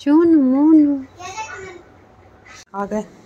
चुन मून। आ गए।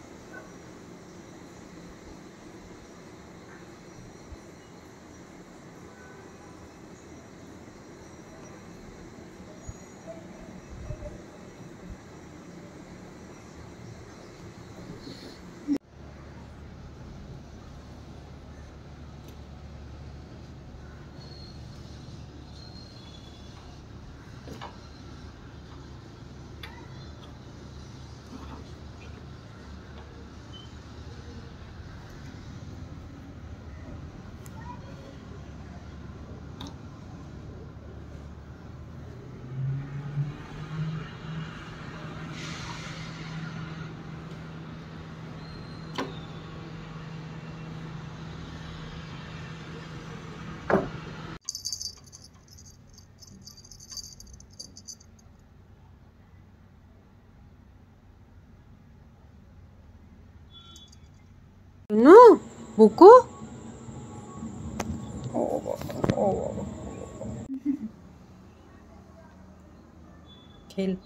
बुको खेल